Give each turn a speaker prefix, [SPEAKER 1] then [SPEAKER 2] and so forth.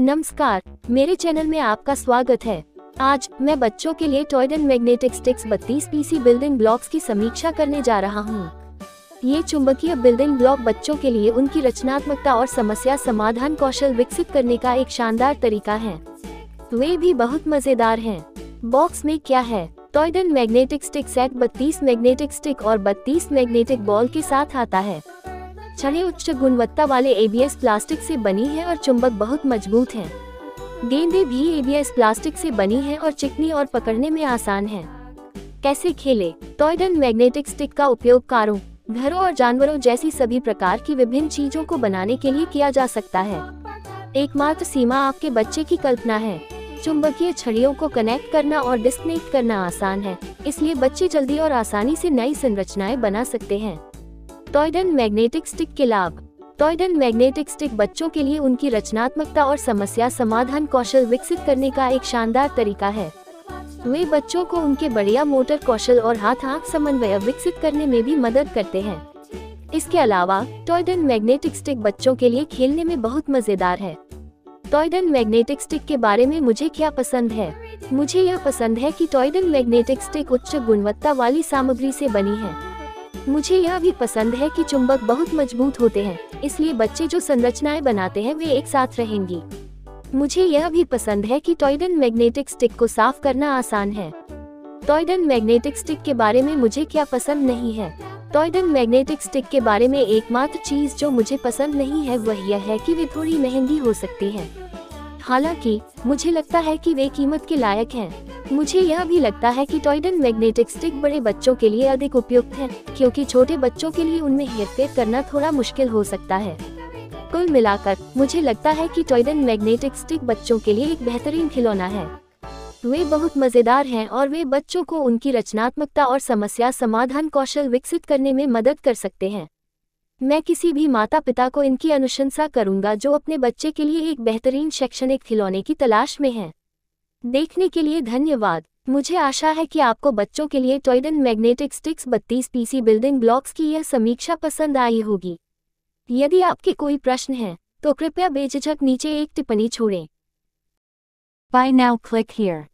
[SPEAKER 1] नमस्कार, मेरे चैनल में आपका स्वागत है। आज मैं बच्चों के लिए टॉयडन मैग्नेटिक स्टिक्स बत्तीस पीसी बिल्डिंग ब्लॉक्स की समीक्षा करने जा रहा हूँ। ये चुंबकीय बिल्डिंग ब्लॉक बच्चों के लिए उनकी रचनात्मकता और समस्या समाधान कौशल विकसित करने का एक शानदार तरीका है। वे भी बहुत मज़ेदार है। बॉक्स में क्या है? टॉयडन मैग्नेटिक स्टिक सेट बत्तीस मैग्नेटिक स्टिक और बत्तीस मैग्नेटिक बॉल के साथ आता है। छड़ी उच्च गुणवत्ता वाले एबीएस प्लास्टिक से बनी है और चुंबक बहुत मज़बूत है। गेंदे भी एबीएस प्लास्टिक से बनी है और चिकनी और पकड़ने में आसान है। कैसे खेले? टॉयडन मैग्नेटिक स्टिक का उपयोग कारों, घरों और जानवरों जैसी सभी प्रकार की विभिन्न चीज़ों को बनाने के लिए किया जा सकता है। एकमात्र सीमा आपके बच्चे की कल्पना है। चुंबकीय छड़ियों को कनेक्ट करना और डिस्कनेक्ट करना आसान है, इसलिए बच्चे जल्दी और आसानी से नई संरचनाएँ बना सकते हैं। टॉयडन मैग्नेटिक स्टिक के लाभ। टॉयडन मैग्नेटिक स्टिक बच्चों के लिए उनकी रचनात्मकता और समस्या समाधान कौशल विकसित करने का एक शानदार तरीका है। वे बच्चों को उनके बढ़िया मोटर कौशल और हाथ आँख समन्वय विकसित करने में भी मदद करते हैं। इसके अलावा टॉयडन मैग्नेटिक स्टिक बच्चों के लिए खेलने में बहुत मज़ेदार है। टॉयडन मैग्नेटिक स्टिक के बारे में मुझे क्या पसंद है? मुझे यह पसंद है कि टॉयडन मैग्नेटिक स्टिक उच्च गुणवत्ता वाली सामग्री से बनी है। मुझे यह भी पसंद है कि चुंबक बहुत मज़बूत होते हैं, इसलिए बच्चे जो संरचनाएँ बनाते हैं वे एक साथ रहेंगी। मुझे यह भी पसंद है कि टॉयडन मैग्नेटिक स्टिक को साफ़ करना आसान है। टॉयडन मैग्नेटिक स्टिक के बारे में मुझे क्या पसंद नहीं है? टॉयडन मैग्नेटिक स्टिक के बारे में एकमात्र चीज़ जो मुझे पसंद नहीं है वह यह है कि वे थोड़ी महँगी हो सकती है। हालाँकि, मुझे लगता है कि वे कीमत के लायक हैं। मुझे यह भी लगता है कि टॉयडन मैग्नेटिक स्टिक बड़े बच्चों के लिए अधिक उपयुक्त है, क्योंकि छोटे बच्चों के लिए उनमें हेरफेर करना थोड़ा मुश्किल हो सकता है। कुल मिलाकर, मुझे लगता है कि टॉयडन मैग्नेटिक स्टिक बच्चों के लिए एक बेहतरीन खिलौना है। वे बहुत मज़ेदार हैं और वे बच्चों को उनकी रचनात्मकता और समस्या समाधान कौशल विकसित करने में मदद कर सकते हैं। मैं किसी भी माता पिता को इनकी अनुशंसा करूँगा जो अपने बच्चे के लिए एक बेहतरीन शैक्षणिक खिलौने की तलाश में हैं। देखने के लिए धन्यवाद। मुझे आशा है कि आपको बच्चों के लिए टॉयडन मैग्नेटिक स्टिक्स बत्तीस पीसी बिल्डिंग ब्लॉक्स की यह समीक्षा पसंद आई होगी। यदि आपके कोई प्रश्न हैं तो कृपया बेझिझक नीचे एक टिप्पणी छोड़ें।
[SPEAKER 2] Buy now click here.